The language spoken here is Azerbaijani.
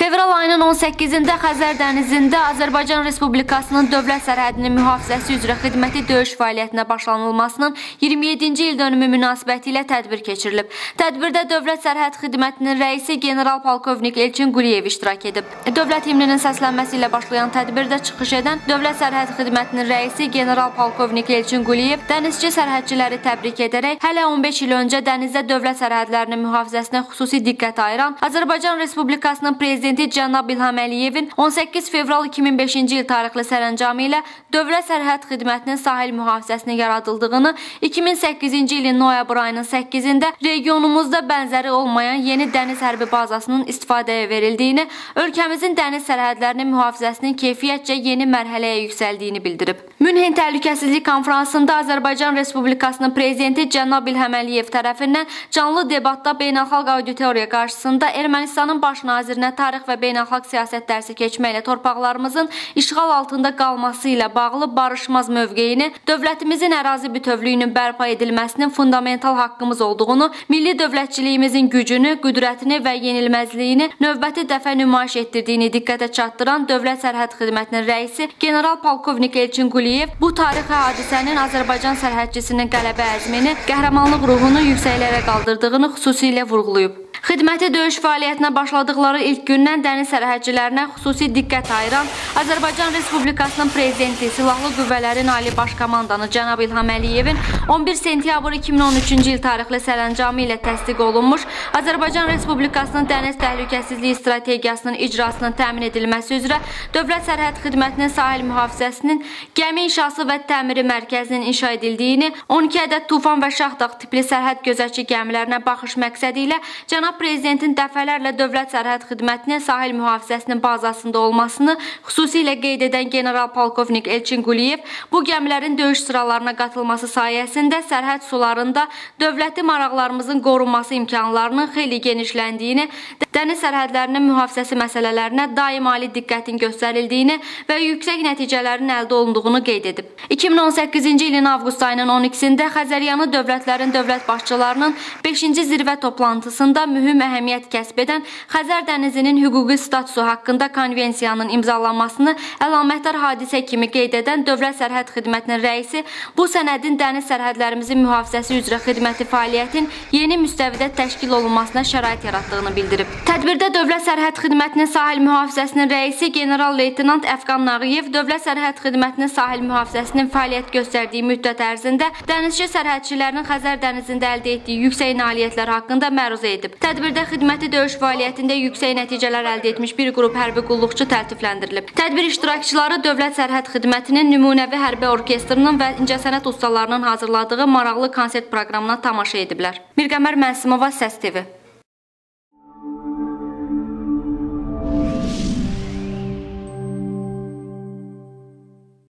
Fevral ayının 18-də Xəzər dənizində Azərbaycan Respublikasının dövlət sərhədinin mühafizəsi üzrə xidməti döyüş fəaliyyətinə başlanılmasının 27-ci il dönümü münasibəti ilə tədbir keçirilib. Tədbirdə dövlət sərhəd xidmətinin rəisi general polkovnik Elçin Quliyev iştirak edib. Dövlət himninin səslənməsi ilə başlayan tədbirdə çıxış edən dövlət sərhəd xidmətinin rəisi general polkovnik Elçin Quliyev dənizçi sərhədçiləri təbrik edərək hələ 15 il öncə dənizdə dövlət sərhədlərinin mühafizəsinə xüsusi diqqət ayıran Azərbaycan Respublikasının prezidenti prezidenti cənab İlham Əliyevin 18 fevral 2005-ci il tarixli sərəncamı ilə Dövlət Sərhəd Xidmətinin sahil mühafizəsinin yaradıldığını, 2008-ci ilin noyabr ayının 8-də regionumuzda bənzəri olmayan yeni dəniz hərbi bazasının istifadəyə verildiyini, ölkəmizin dəniz sərhədlərinin mühafizəsinin keyfiyyətcə yeni mərhələyə yüksəldiyini bildirib. Münhen Təhlükəsizlik Konfransında Azərbaycan Respublikasının prezidenti cənab İlham Əliyev tərəfindən canlı debatda beynəlxalq auditoriya qarşısında Ermənistanın baş nazirinə tarix tarix və beynəlxalq siyasət dərsi keçməklə torpaqlarımızın işğal altında qalması ilə bağlı barışmaz mövqeyini, dövlətimizin ərazi bütövlüyünün bərpa edilməsinin fundamental haqqımız olduğunu, milli dövlətçiliyimizin gücünü, qüdrətini və yenilməzliyini növbəti dəfə nümayiş etdirdiyini diqqətə çatdıran Dövlət Sərhəd Xidmətinin rəisi general polkovnik Elçin Quliyev bu tarixi hadisənin Azərbaycan sərhədçisinin qələbə əzmini, qəhrəmanlıq ruhunu yüksəklərə qaldırdığını xüsusilə vurğulayıb. Xidməti döyüş fəaliyyətinə başladıqları ilk gündən dəniz sərhədçilərinə xüsusi diqqət ayıran Azərbaycan Respublikasının prezidenti Silahlı Qüvvələrin Ali Baş Komandanı cənab İlham Əliyevin 11 sentyabr 2013-cü il tarixli sərəncamı ilə təsdiq olunmuş Azərbaycan Respublikasının dəniz təhlükəsizliyi strategiyasının icrasının təmin edilməsi üzrə Dövlət Sərhəd Xidmətinin sahil mühafizəsinin gəmi inşası və təmiri mərkəzinin inşa edildiyini, 12 ədəd Tufan və Şahdağ tipli sərhəd gözətçi gəmilərinə baxış məqsədi ilə cənab Cənab Prezidentin dəfələrlə Dövlət Sərhəd Xidmətinin sahil mühafizəsinin bazasında olmasını xüsusilə qeyd edən general polkovnik Elçin Quliyev bu gəmilərin döyüş sıralarına qatılması sayəsində sərhəd sularında dövləti maraqlarımızın qorunması imkanlarının xeyli genişləndiyini, dəniz sərhədlərinin mühafizəsi məsələlərinə daim ali diqqətin göstərildiyini və yüksək nəticələrin əldə olunduğunu qeyd edib. 2018-ci ilin avqust ayının 12-də Xəzəryanı dövlətlərin dövlət başçılarının 5-ci zirvə toplantısında mühüm əhəmiyyət kəsb edən Xəzər dənizinin hüquqi statusu haqqında konvensiyanın imzalanmasını əlamətdar hadisə kimi qeyd edən Dövlət Sərhəd Xidmətinin rəisi bu sənədin dəniz sərhədlərimizin mühafizəsi üzrə xidməti fəaliyyətin yeni müstəvidə təşkil olunmasına şərait yaratdığını bildirib. Tədbirdə Dövlət Sərhəd Xidmətinin sahil mühafizəsinin rəisi general-leytenant Əfqan Nağıyev Dövlət Sərhəd Xidmətinin sahil mühafizəsinin fəaliyyət göstərdiyi müddət ərzində dənizçi sərhədçilərinin Xəzər dənizində əldə etdiyi yüksək nailiyyətlər haqqında məruzə edib. Tədbirdə xidməti döyüş fəaliyyətində yüksək nəticələr əldə etmiş bir qrup hərbi qulluqçu təltifləndirilib. Tədbir iştirakçıları Dövlət Sərhəd Xidmətinin nümunəvi hərbi orkestrinin və incəsənət ustalarının hazırladığı maraqlı konsert proqramına tamaşa ediblər. Mirqəmər Mənsimova Səs TV